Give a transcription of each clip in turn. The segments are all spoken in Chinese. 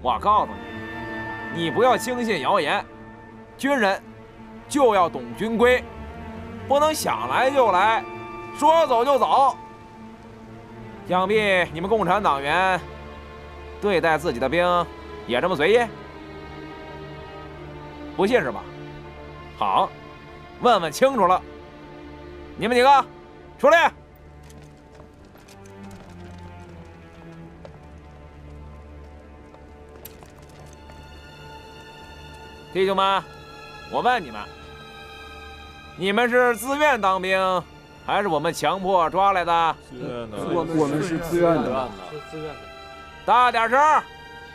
我告诉你，你不要轻信谣言，军人就要懂军规，不能想来就来，说走就走。想必你们共产党员对待自己的兵也这么随意？不信是吧？好，问问清楚了。你们几个出列。弟兄们，我问你们：你们是自愿当兵，还是我们强迫抓来的？自愿的。我我们是自愿的。是自愿的。大点声！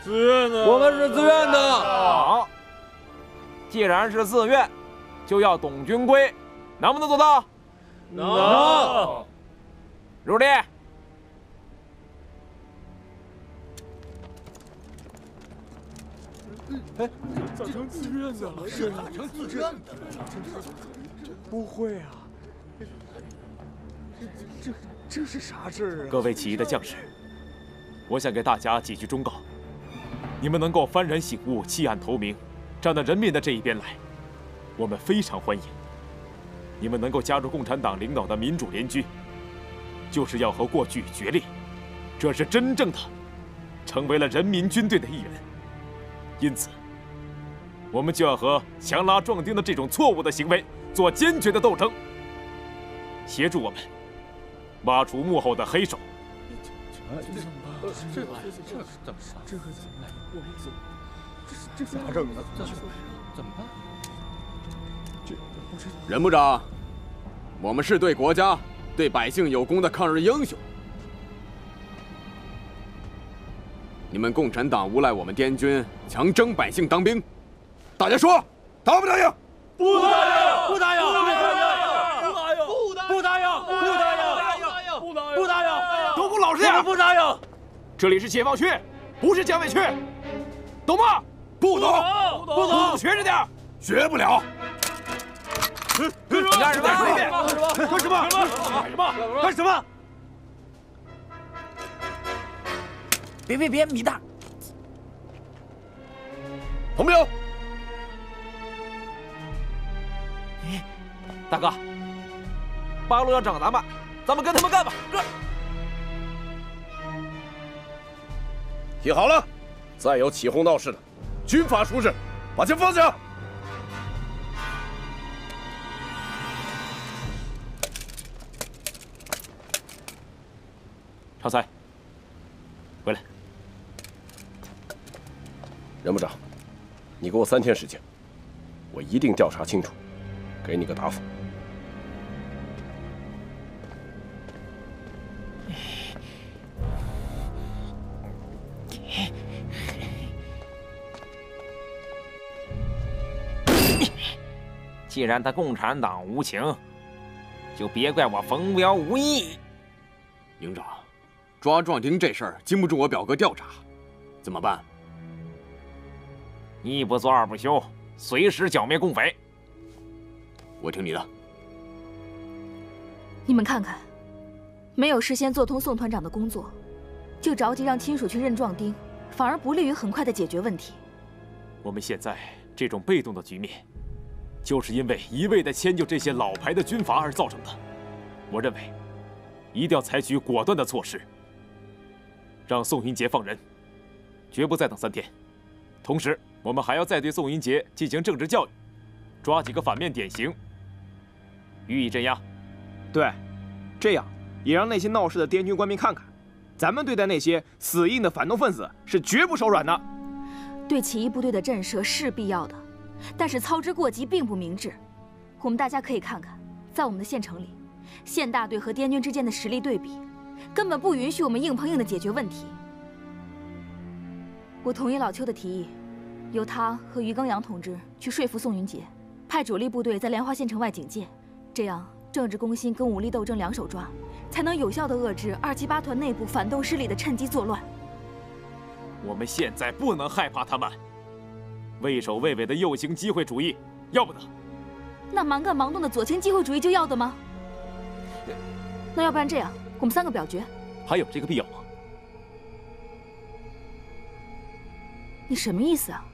自愿的。我们是自愿的。好，既然是自愿，就要懂军规，能不能做到？能。入列。哎，咋成自愿的了？是咋成自愿的？不会啊！这这这是啥事儿啊？各位起义的将士，我想给大家几句忠告：你们能够幡然醒悟、弃暗投明，站到人民的这一边来，我们非常欢迎。你们能够加入共产党领导的民主联军，就是要和过去决裂，这是真正的成为了人民军队的一员。因此，我们就要和强拉壮丁的这种错误的行为做坚决的斗争，协助我们挖出幕后的黑手。这？这这这怎么办？这可怎么办？我们怎么？这这咋整啊？怎么办？这我这任部长，我们是对国家、对百姓有功的抗日英雄。你们共产党诬赖我们滇军强征百姓当兵，大家说答不答应？不答应！不答应！不答应！不答应！不答应！不答应！不答应！都给我老实点！不答应！这里是解放区，不是蒋委区，懂吗？不懂！不懂！学着点！学不了！干什么？干什么？干什么？干什么？别别别，米大！同兵，大哥，八路要整咱们，咱们跟他们干吧！听好了，再有起哄闹事的，军法处置，把枪放下。常才，回来。任部长，你给我三天时间，我一定调查清楚，给你个答复。既然他共产党无情，就别怪我冯彪无义。营长，抓壮丁这事儿经不住我表哥调查，怎么办？一不做二不休，随时剿灭共匪。我听你的。你们看看，没有事先做通宋团长的工作，就着急让亲属去认壮丁，反而不利于很快的解决问题。我们现在这种被动的局面，就是因为一味的迁就这些老牌的军阀而造成的。我认为，一定要采取果断的措施，让宋云杰放人，绝不再等三天。同时，我们还要再对宋英杰进行政治教育，抓几个反面典型，予以镇压。对，这样也让那些闹事的滇军官兵看看，咱们对待那些死硬的反动分子是绝不手软的。对起义部队的震慑是必要的，但是操之过急并不明智。我们大家可以看看，在我们的县城里，县大队和滇军之间的实力对比，根本不允许我们硬碰硬的解决问题。我同意老邱的提议，由他和于庚阳同志去说服宋云杰，派主力部队在莲花县城外警戒，这样。政治攻心跟武力斗争两手抓，才能有效的遏制二七八团内部反动势力的趁机作乱。我们现在不能害怕他们，畏首畏尾的右倾机会主义要不得。那蛮干盲动的左倾机会主义就要的吗？那要不然这样，我们三个表决。还有这个必要吗？你什么意思啊？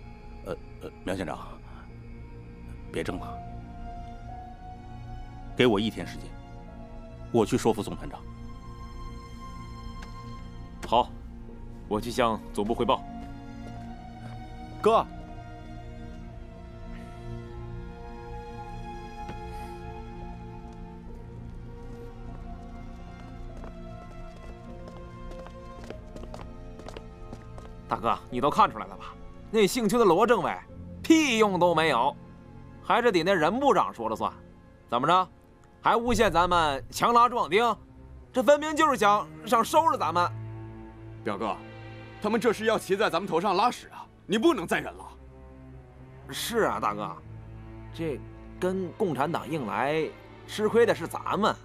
呃呃，苗县长，别争了，给我一天时间，我去说服总团长。好，我去向总部汇报。哥，哥，你都看出来了吧？那姓邱的罗政委，屁用都没有，还是得那任部长说了算。怎么着？还诬陷咱们强拉壮丁？这分明就是想想收拾咱们。表哥，他们这是要骑在咱们头上拉屎啊！你不能再忍了。是啊，大哥，这跟共产党硬来，吃亏的是咱们。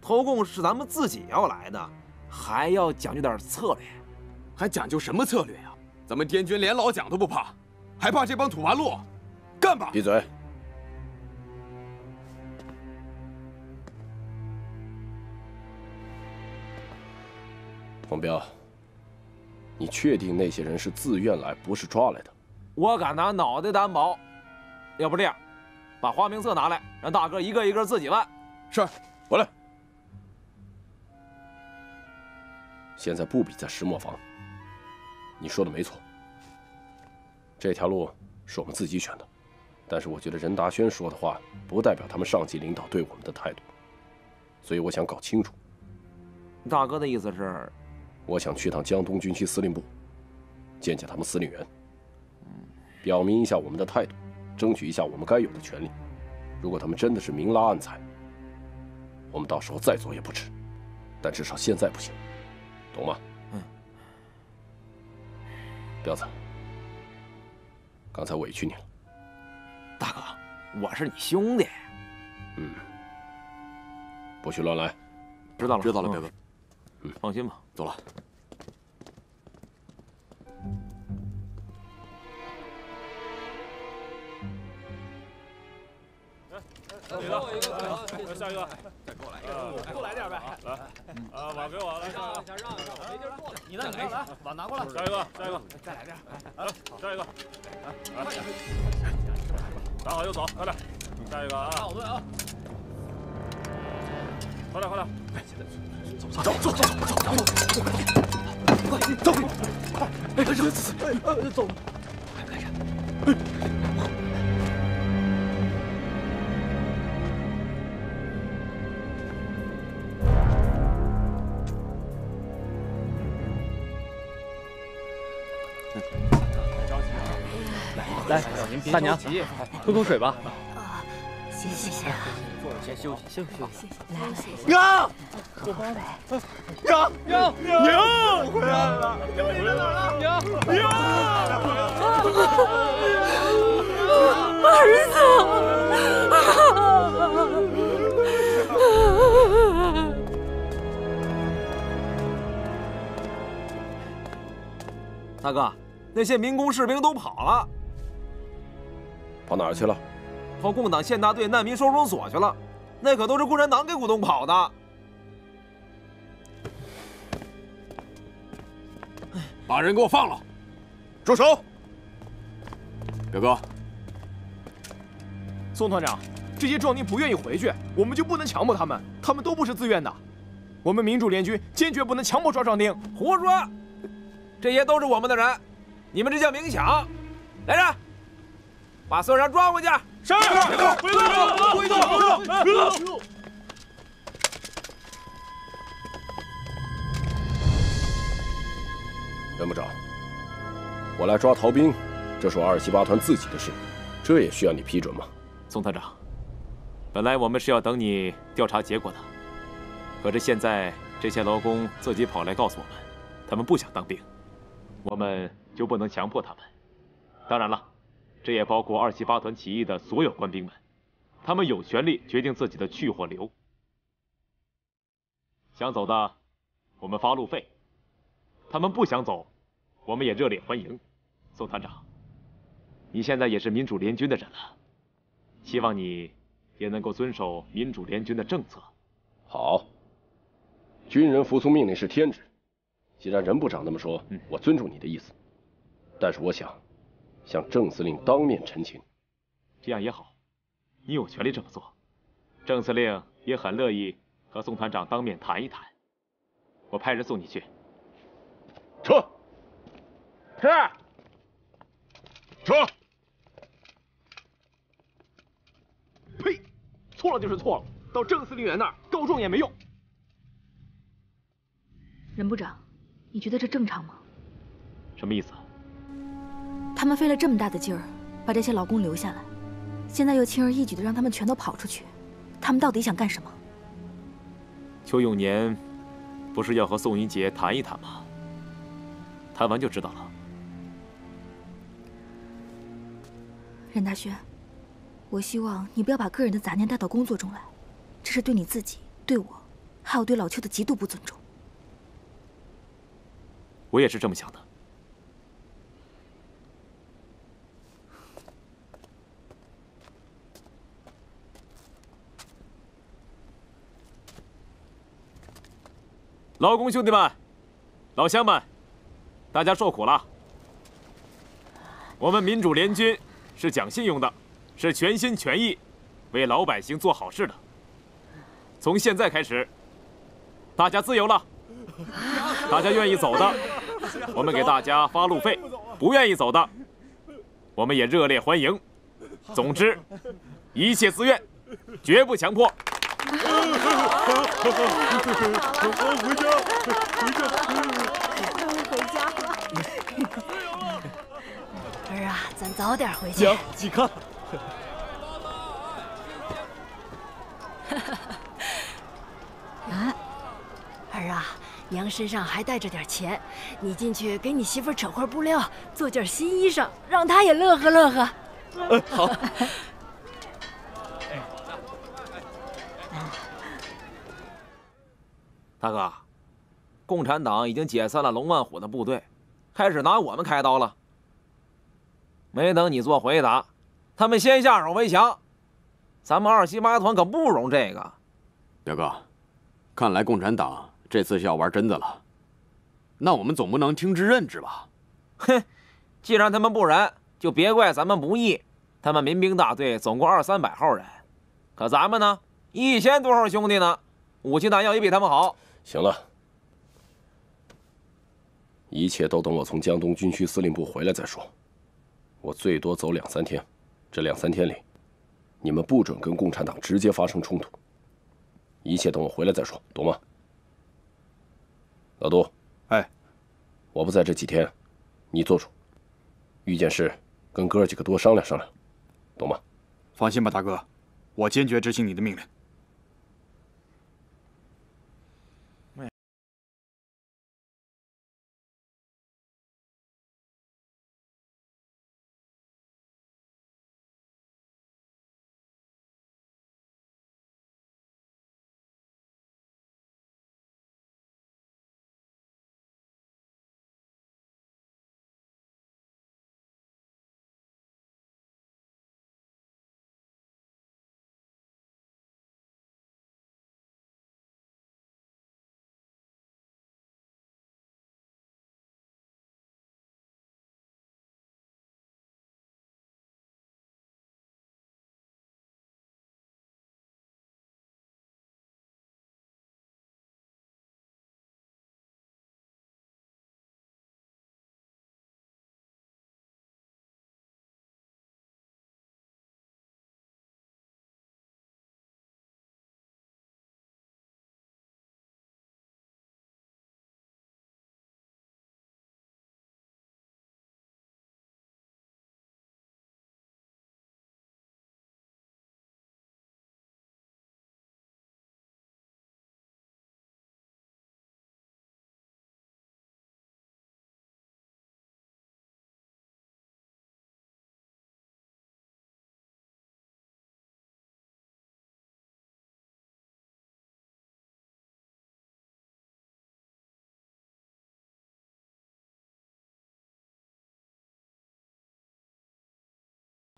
投共是咱们自己要来的，还要讲究点策略。还讲究什么策略呀？咱们滇军连老蒋都不怕，还怕这帮土八路？干吧！闭嘴！冯彪，你确定那些人是自愿来，不是抓来的？我敢拿脑袋担保。要不这样，把花名册拿来，让大哥一个一个自己问。是，回来。现在不比在石磨坊。你说的没错，这条路是我们自己选的，但是我觉得任达轩说的话不代表他们上级领导对我们的态度，所以我想搞清楚。大哥的意思是，我想去趟江东军区司令部，见见他们司令员，表明一下我们的态度，争取一下我们该有的权利。如果他们真的是明拉暗踩，我们到时候再做也不迟，但至少现在不行，懂吗？彪子，刚才委屈你了。大哥，我是你兄弟。嗯，不许乱来。知道了，知道了，彪哥。嗯，放心吧，走了。再给我一个，下一个，再给我来一个，多来点呗。来，啊，碗给我，来，让一下，让一下，没地儿坐了。你再来，来，碗拿过来。下一个，下一个，再来点，来，下一个，来，快点，打好就走，快点，下一个啊。打好队啊。快点，快点，走走走走走走走，快走，快，哎，走走走，快开始。来，大娘，喝口水吧。啊，谢谢谢谢。坐着先休息休息休息。来，娘。娘娘娘回来了！娘你在哪儿娘娘！儿子。大哥，那些民工士兵都跑了。跑哪儿去了？跑共党县大队难民收容所去了，那可都是共产党给鼓动跑的。把人给我放了！住手！表哥，宋团长，这些壮丁不愿意回去，我们就不能强迫他们，他们都不是自愿的。我们民主联军坚决不能强迫抓壮丁。胡说！这些都是我们的人，你们这叫明抢！来人！把所有人抓回去！是。回动！回动！回动！任部长，我来抓逃兵，这是我二七八团自己的事，这也需要你批准吗？宋团长，本来我们是要等你调查结果的，可是现在这些劳工自己跑来告诉我们，他们不想当兵，我们就不能强迫他们。当然了。这也包括二七八团起义的所有官兵们，他们有权利决定自己的去或留。想走的，我们发路费；他们不想走，我们也热烈欢迎。宋团长，你现在也是民主联军的人了，希望你也能够遵守民主联军的政策。好，军人服从命令是天职。既然任部长那么说，我尊重你的意思。但是我想向郑司令当面陈情。这样也好，你有权利这么做。郑司令也很乐意和宋团长当面谈一谈。我派人送你去。撤！是。撤！呸！错了就是错了，到郑司令员那儿告状也没用。任部长，你觉得这正常吗？什么意思？他们费了这么大的劲儿把这些劳工留下来，现在又轻而易举的让他们全都跑出去，他们到底想干什么？邱永年不是要和宋云杰谈一谈吗？谈完就知道了。任大轩，我希望你不要把个人的杂念带到工作中来，这是对你自己、对我，还有对老邱的极度不尊重。我也是这么想的。劳工兄弟们、老乡们，大家受苦了。我们民主联军是讲信用的，是全心全意为老百姓做好事的。从现在开始，大家自由了。大家愿意走的，我们给大家发路费；不愿意走的，我们也热烈欢迎。总之，一切自愿，绝不强迫。回家，回家，回家。儿啊，咱早点回去。娘，你看。啊，儿啊，娘身上还带着点钱，你进去给你媳妇扯块布料，做件新衣裳，让她也乐呵乐呵。嗯，好。大哥，共产党已经解散了龙万虎的部队，开始拿我们开刀了。没等你做回答，他们先下手为强。咱们二七八团可不容这个。表哥，看来共产党这次是要玩真的了。那我们总不能听之任之吧？哼，既然他们不仁，就别怪咱们不义。他们民兵大队总共二三百号人，可咱们呢，一千多号兄弟呢，武器弹药也比他们好。行了，一切都等我从江东军区司令部回来再说。我最多走两三天，这两三天里，你们不准跟共产党直接发生冲突。一切等我回来再说，懂吗？老杜，哎，我不在这几天，你做主，遇见事跟哥儿几个多商量商量，懂吗？放心吧，大哥，我坚决执行你的命令。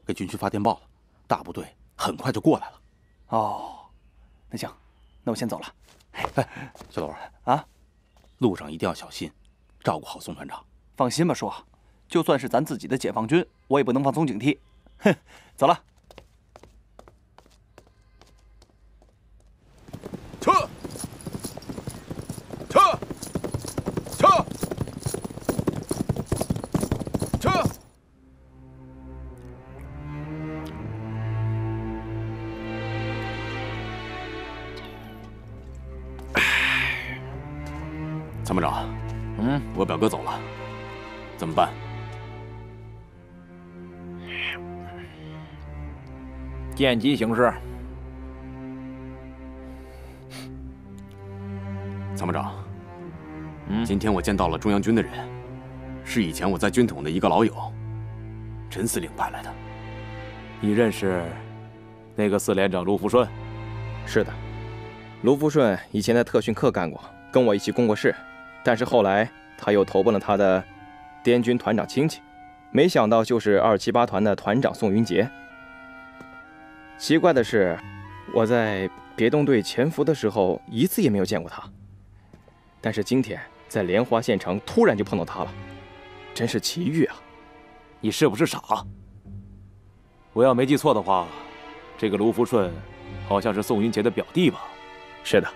给军区发电报了，大部队很快就过来了。哦，那行，那我先走了。哎，小罗啊，路上一定要小心，照顾好宋团长。放心吧，叔，就算是咱自己的解放军，我也不能放松警惕。哼，走了。见机行事。参谋长，嗯，今天我见到了中央军的人，是以前我在军统的一个老友，陈司令派来的。你认识那个四连长卢福顺？是的，卢福顺以前在特训课干过，跟我一起共过事，但是后来他又投奔了他的滇军团长亲戚，没想到就是二七八团的团长宋云杰。奇怪的是，我在别动队潜伏的时候一次也没有见过他。但是今天在莲花县城突然就碰到他了，真是奇遇啊！你是不是傻？我要没记错的话，这个卢福顺好像是宋云杰的表弟吧？是的。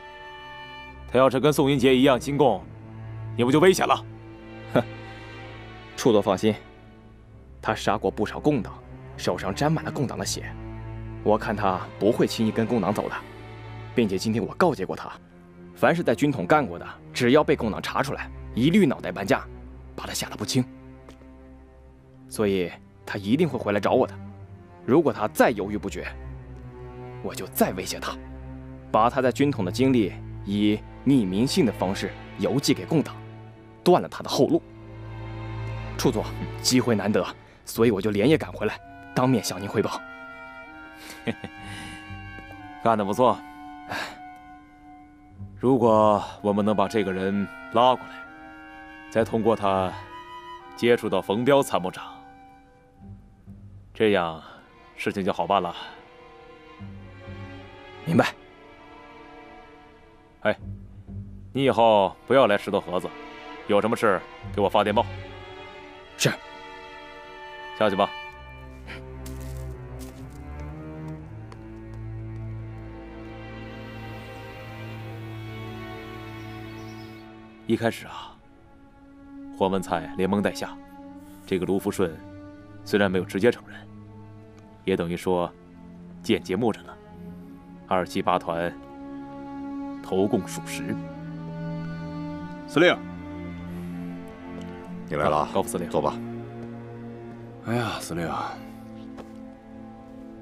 他要是跟宋云杰一样亲共，你不就危险了？哼，处座放心，他杀过不少共党，手上沾满了共党的血。我看他不会轻易跟共党走的，并且今天我告诫过他，凡是在军统干过的，只要被共党查出来，一律脑袋搬家，把他吓得不轻。所以他一定会回来找我的。如果他再犹豫不决，我就再威胁他，把他在军统的经历以匿名信的方式邮寄给共党，断了他的后路。处座，机会难得，所以我就连夜赶回来，当面向您汇报。嘿嘿，干得不错。如果我们能把这个人拉过来，再通过他接触到冯彪参谋长，这样事情就好办了。明白。哎，你以后不要来石头盒子，有什么事给我发电报。是。下去吧。一开始啊，黄文才连蒙带吓，这个卢福顺虽然没有直接承认，也等于说间接默认了二七八团投共属实。司令，你来了，高副司令，坐吧。哎呀，司令，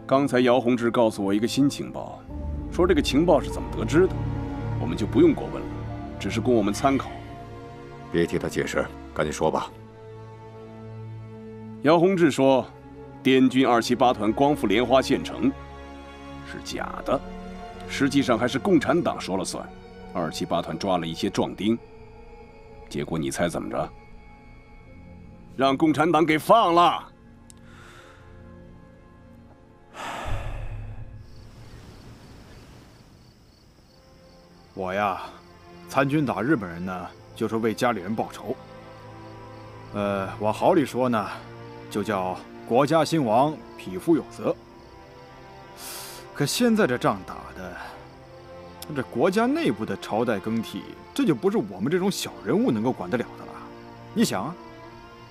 刚才姚宏志告诉我一个新情报，说这个情报是怎么得知的，我们就不用过问了，只是供我们参考。别替他解释，赶紧说吧。姚宏志说，滇军二七八团光复莲花县城是假的，实际上还是共产党说了算。二七八团抓了一些壮丁，结果你猜怎么着？让共产党给放了。我呀，参军打日本人呢。就是为家里人报仇。呃，往好里说呢，就叫国家兴亡，匹夫有责。可现在这仗打的，这国家内部的朝代更替，这就不是我们这种小人物能够管得了的了。你想啊，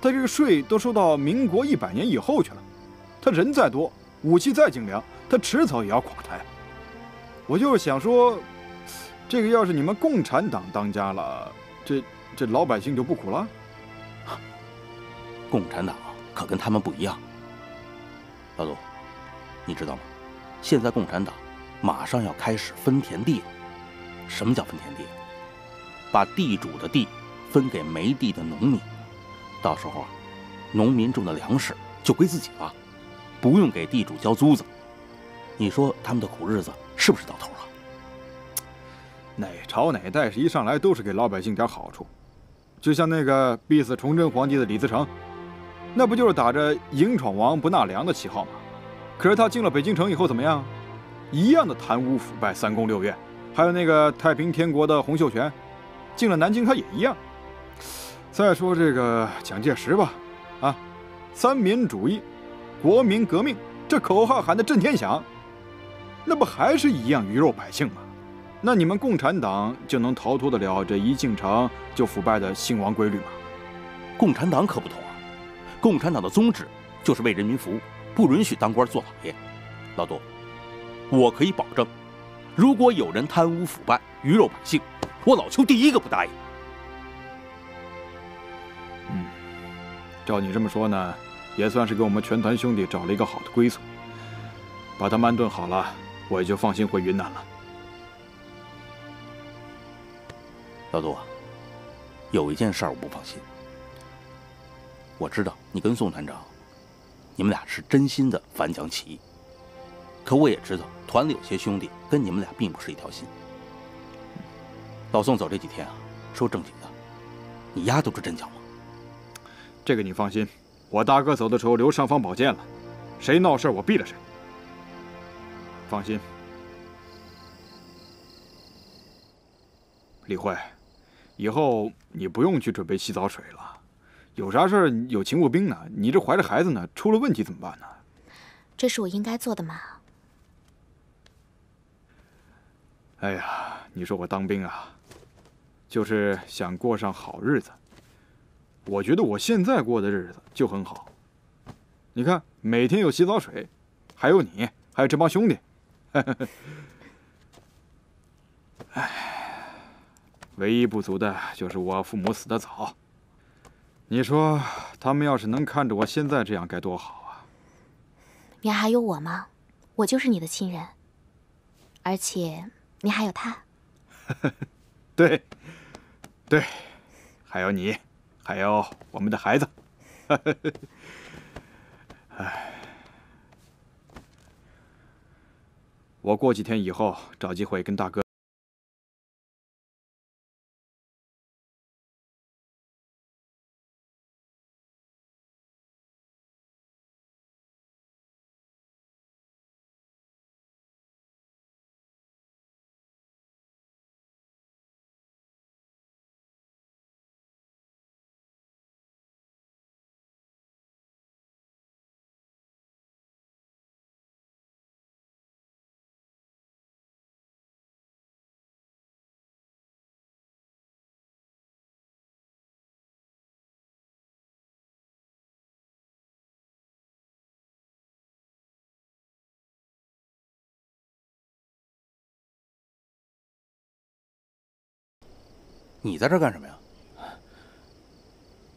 他这个税都收到民国一百年以后去了，他人再多，武器再精良，他迟早也要垮台。我就是想说，这个要是你们共产党当家了。这这老百姓就不苦了。共产党可跟他们不一样。老杜，你知道吗？现在共产党马上要开始分田地了。什么叫分田地？把地主的地分给没地的农民，到时候啊，农民种的粮食就归自己了，不用给地主交租子。你说他们的苦日子是不是到头了？哪朝哪代是一上来都是给老百姓点好处，就像那个逼死崇祯皇帝的李自成，那不就是打着营闯王不纳粮的旗号吗？可是他进了北京城以后怎么样？一样的贪污腐败、三宫六院。还有那个太平天国的洪秀全，进了南京他也一样。再说这个蒋介石吧，啊，三民主义，国民革命，这口号喊得震天响，那不还是一样鱼肉百姓吗？那你们共产党就能逃脱得了这一进城就腐败的兴亡规律吗？共产党可不同啊，共产党的宗旨就是为人民服务，不允许当官做老爷。老杜，我可以保证，如果有人贪污腐败、鱼肉百姓，我老邱第一个不答应。嗯，照你这么说呢，也算是给我们全团兄弟找了一个好的归宿。把他们安顿好了，我也就放心回云南了。老杜啊，有一件事我不放心。我知道你跟宋团长，你们俩是真心的反蒋起义。可我也知道团里有些兄弟跟你们俩并不是一条心。老宋走这几天啊，说正经的，你丫都是真讲吗？这个你放心，我大哥走的时候留尚方宝剑了，谁闹事我毙了谁。放心，李慧。以后你不用去准备洗澡水了，有啥事儿有勤务兵呢？你这怀着孩子呢，出了问题怎么办呢？这是我应该做的嘛。哎呀，你说我当兵啊，就是想过上好日子。我觉得我现在过的日子就很好。你看，每天有洗澡水，还有你，还有这帮兄弟。哎。唯一不足的就是我父母死得早。你说他们要是能看着我现在这样，该多好啊！你还有我吗？我就是你的亲人，而且你还有他。对，对，还有你，还有我们的孩子。哎，我过几天以后找机会跟大哥。你在这干什么呀？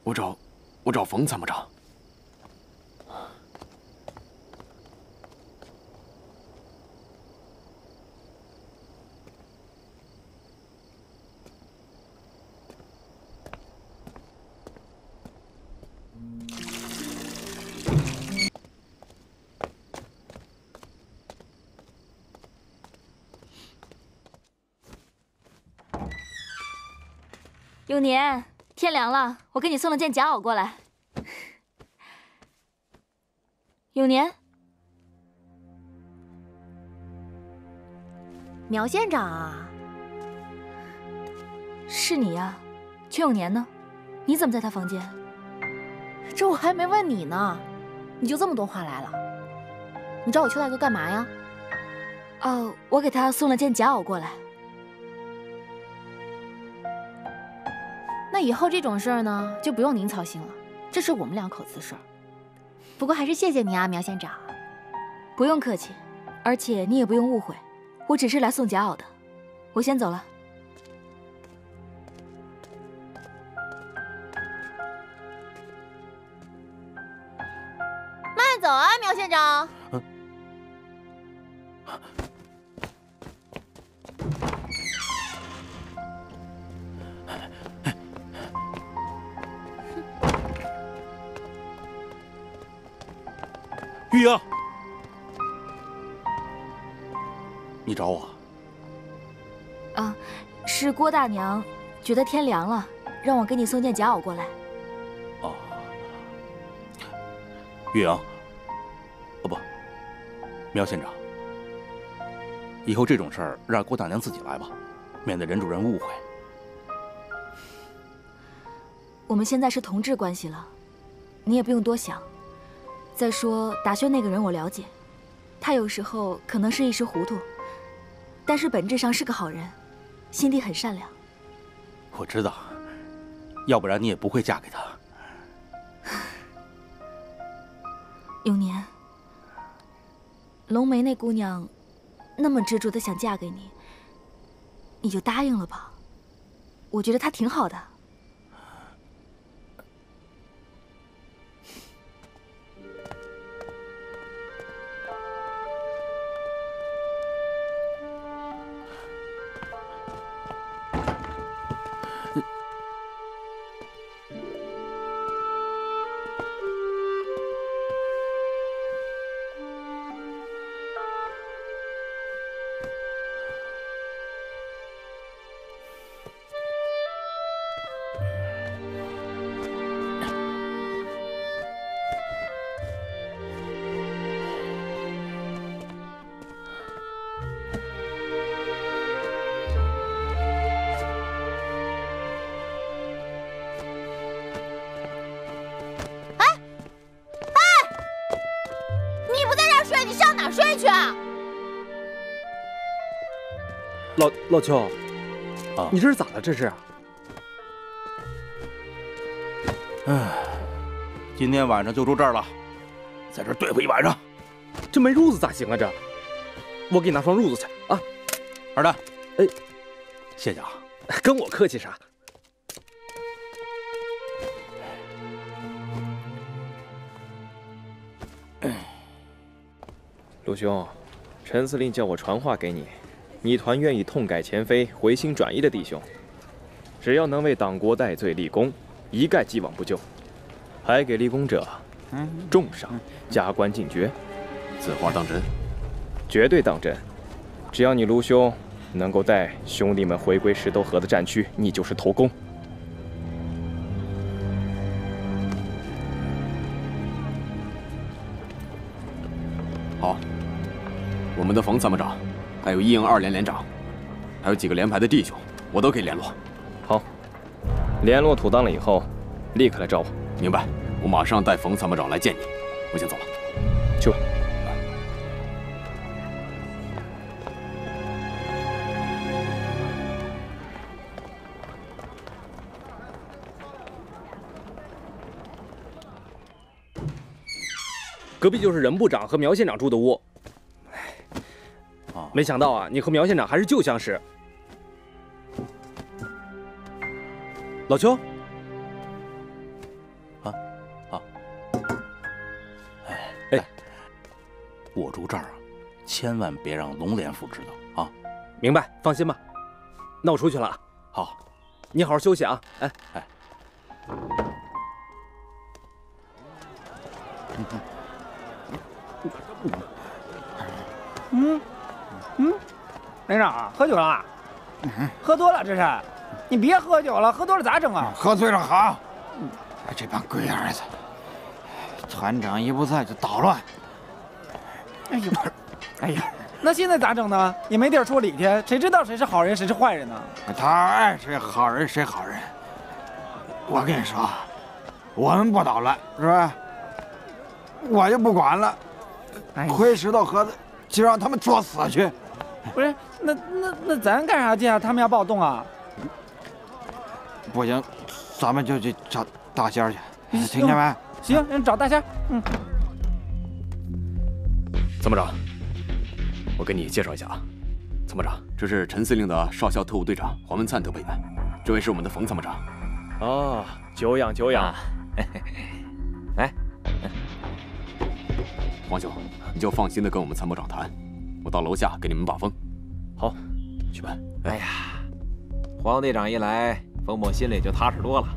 我找，我找冯参谋长。永年，天凉了，我给你送了件夹袄过来。永年，苗县长啊，是你呀？邱永年呢？你怎么在他房间？这我还没问你呢，你就这么多话来了？你找我邱大哥干嘛呀？哦，我给他送了件夹袄过来。那以后这种事儿呢，就不用您操心了，这是我们两口子的事儿。不过还是谢谢你啊，苗县长。不用客气，而且你也不用误会，我只是来送夹袄的。我先走了。慢走啊，苗县长。玉英，你找我？啊，是郭大娘觉得天凉了，让我给你送件夹袄过来。哦，玉英，哦不，苗县长，以后这种事儿让郭大娘自己来吧，免得任主任误会。我们现在是同志关系了，你也不用多想。再说达轩那个人我了解，他有时候可能是一时糊涂，但是本质上是个好人，心地很善良。我知道，要不然你也不会嫁给他。永年，龙梅那姑娘那么执着的想嫁给你，你就答应了吧。我觉得她挺好的。老老邱，啊，你这是咋了？这是？哎，今天晚上就住这儿了，在这儿对付一晚上。这没褥子咋行啊？这，我给你拿双褥子去啊。二蛋，哎，谢谢啊。跟我客气啥？陆兄，陈司令叫我传话给你，你团愿意痛改前非、回心转意的弟兄，只要能为党国戴罪立功，一概既往不咎，还给立功者重赏，加官进爵。此话当真？绝对当真。只要你卢兄能够带兄弟们回归石头河的战区，你就是头功。好，我们的冯参谋长，还有一营二连连长，还有几个连排的弟兄，我都可以联络。好，联络妥当了以后，立刻来找我。明白，我马上带冯参谋长来见你。我先走了。去吧。隔壁就是任部长和苗县长住的屋。没想到啊，你和苗县长还是旧相识。老邱，啊啊，哎哎，我住这儿啊，千万别让龙连副知道啊。明白，放心吧。那我出去了啊。好，你好好休息啊。哎哎。嗯嗯，连长喝酒了？喝多了这是？你别喝酒了，喝多了咋整啊？喝醉了好。这帮龟儿子，团长一不在就捣乱。哎呦，哎呀，那现在咋整呢？也没地儿说理去，谁知道谁是好人谁是坏人呢？他爱谁好人谁好人。我跟你说，我们不捣乱是吧？我就不管了。亏石头盒子就让他们作死去。不是，那那那咱干啥去啊？他们要暴动啊？不行，咱们就去找大仙儿去，听见没？行，找大仙。嗯。参谋长，我给你介绍一下啊，参谋长，这是陈司令的少校特务队长黄文灿特派员，这位是我们的冯参谋长。哦，久仰久仰。来，黄兄，你就放心的跟我们参谋长谈，我到楼下给你们把风。好，去吧。哎呀，黄队长一来，冯某心里就踏实多了。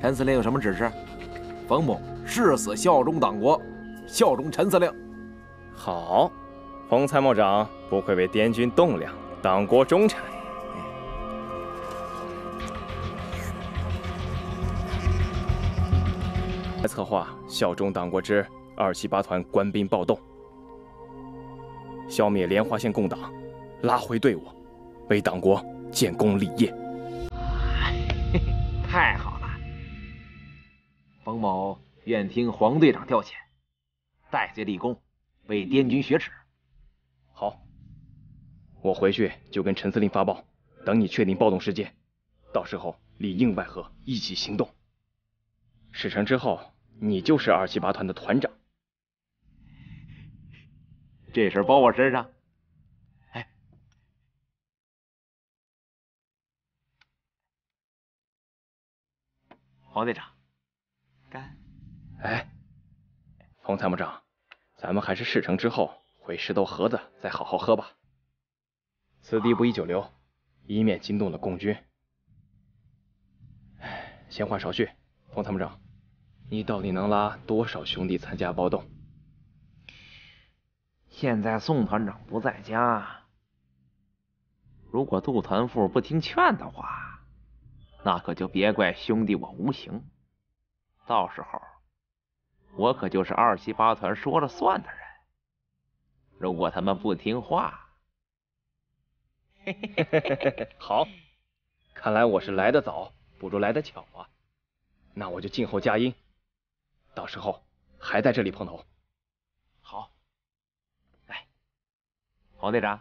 陈司令有什么指示，冯某誓死效忠党国，效忠陈司令。好，冯参谋长不愧为滇军栋梁，党国忠臣。来策划效忠党国之二七八团官兵暴动，消灭莲花县共党，拉回队伍，为党国建功立业。太好了！冯某愿听黄队长调遣，戴罪立功，为滇军雪耻。好，我回去就跟陈司令发报，等你确定暴动时间，到时候里应外合，一起行动。事成之后，你就是二七八团的团长。这事包我身上。哎，黄队长，干！哎，冯参谋长，咱们还是事成之后回石头盒子再好好喝吧。此地不宜久留，以免惊动了共军。哎，闲话少叙，冯参谋长，你到底能拉多少兄弟参加暴动？现在宋团长不在家，如果杜团副不听劝的话，那可就别怪兄弟我无情。到时候我可就是二七八团说了算的人。如果他们不听话，嘿嘿嘿嘿嘿，好，看来我是来得早，不如来得巧啊。那我就静候佳音，到时候还在这里碰头。好。王队长。